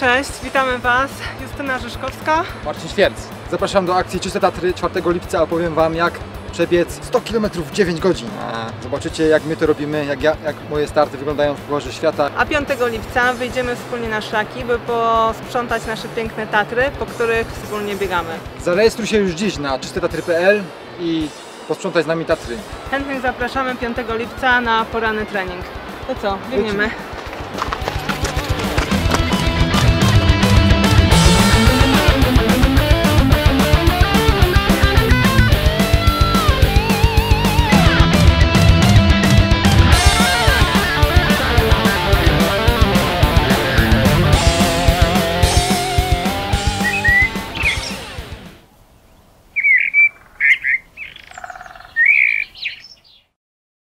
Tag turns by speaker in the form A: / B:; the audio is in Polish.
A: Cześć, Witamy Was, Justyna Rzeszkowska.
B: Marcin Świerc. Zapraszam do akcji Czyste Tatry 4 lipca. Opowiem Wam jak przebiec 100 km w 9 godzin. Zobaczycie jak my to robimy, jak, ja, jak moje starty wyglądają w kolorze świata.
A: A 5 lipca wyjdziemy wspólnie na szlaki, by posprzątać nasze piękne Tatry, po których wspólnie biegamy.
B: Zarejestruj się już dziś na czystetatry.pl i posprzątaj z nami Tatry.
A: Chętnych zapraszamy 5 lipca na poranny trening. To co, biegniemy.